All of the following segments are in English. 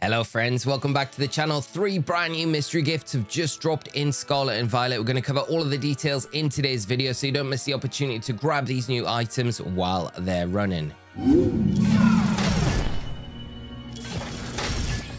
Hello friends, welcome back to the channel. Three brand new mystery gifts have just dropped in Scarlet and Violet. We're going to cover all of the details in today's video so you don't miss the opportunity to grab these new items while they're running.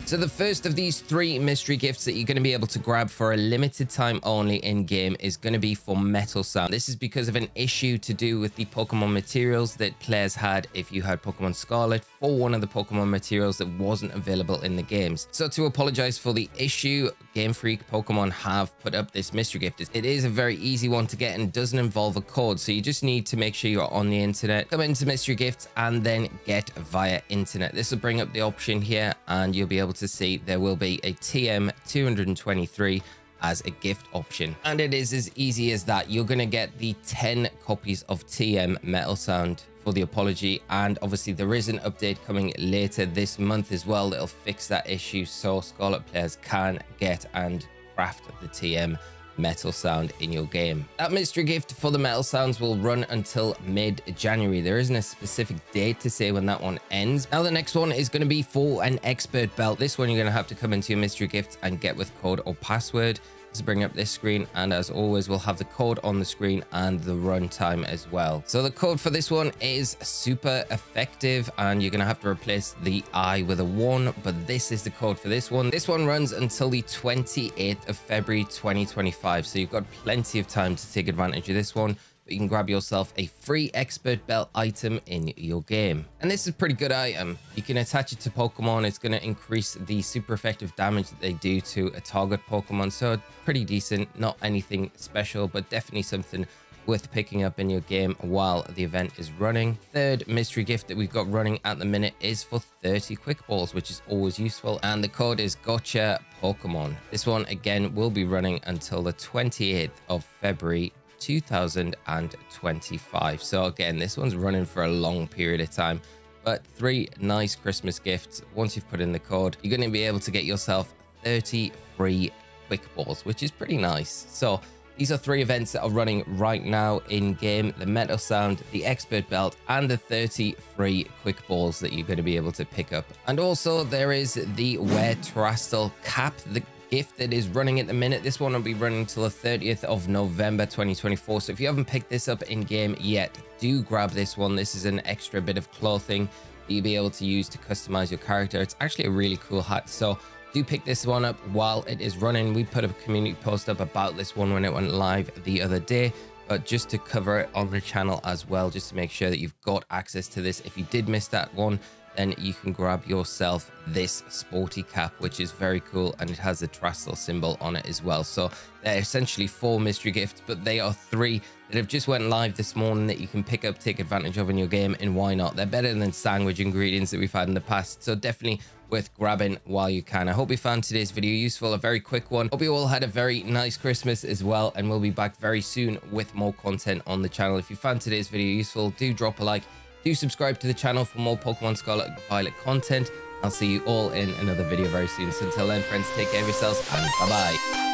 So the first of these three mystery gifts that you're going to be able to grab for a limited time only in game is going to be for Metal Sound. This is because of an issue to do with the Pokemon materials that players had if you had Pokemon Scarlet for one of the Pokemon materials that wasn't available in the games. So to apologize for the issue, Game Freak Pokemon have put up this mystery gift. It is a very easy one to get and doesn't involve a code. So you just need to make sure you're on the internet, come into mystery gifts and then get via internet. This will bring up the option here and you'll be able to to see there will be a TM223 as a gift option. And it is as easy as that. You're going to get the 10 copies of TM Metal Sound for the apology. And obviously there is an update coming later this month as well that'll fix that issue so Scarlet players can get and craft the TM metal sound in your game. That mystery gift for the metal sounds will run until mid-January. There isn't a specific date to say when that one ends. Now the next one is going to be for an expert belt. This one you're going to have to come into your mystery gifts and get with code or password to bring up this screen. And as always we'll have the code on the screen and the runtime as well. So the code for this one is super effective and you're gonna have to replace the i with a one but this is the code for this one. This one runs until the 28th of february 2025 so you've got plenty of time to take advantage of this one you can grab yourself a free expert belt item in your game. And this is a pretty good item. You can attach it to Pokemon. It's going to increase the super effective damage that they do to a target Pokemon. So pretty decent. Not anything special, but definitely something worth picking up in your game while the event is running. Third mystery gift that we've got running at the minute is for 30 quick balls, which is always useful. And the code is gotcha Pokemon. This one again will be running until the 28th of February 2025. So again, this one's running for a long period of time, but three nice Christmas gifts. Once you've put in the code, you're going to be able to get yourself 30 free quick balls, which is pretty nice. So these are three events that are running right now in game, the Metal Sound, the Expert Belt, and the 30 free quick balls that you're going to be able to pick up. And also there is the Wear Terastal cap, the gift that is running at the minute. This one will be running until the 30th of November 2024. So if you haven't picked this up in game yet, do grab this one. This is an extra bit of clothing that you'll be able to use to customize your character. It's actually a really cool hat. So do pick this one up while it is running. We put a community post up about this one when it went live the other day but just to cover it on the channel as well, just to make sure that you've got access to this. If you did miss that one, then you can grab yourself this sporty cap, which is very cool. And it has the Terastal symbol on it as well. So they're essentially four mystery gifts, but they are three that have just went live this morning that you can pick up, take advantage of in your game. And why not? They're better than sandwich ingredients that we've had in the past. So definitely worth grabbing while you can. I hope you found today's video useful, a very quick one. Hope you all had a very nice Christmas as well, and we'll be back very soon with more content on the channel. If you found today's video useful, do drop a like, do subscribe to the channel for more Pokemon Scarlet Violet content. I'll see you all in another video very soon. So until then, friends, take care of yourselves and bye-bye.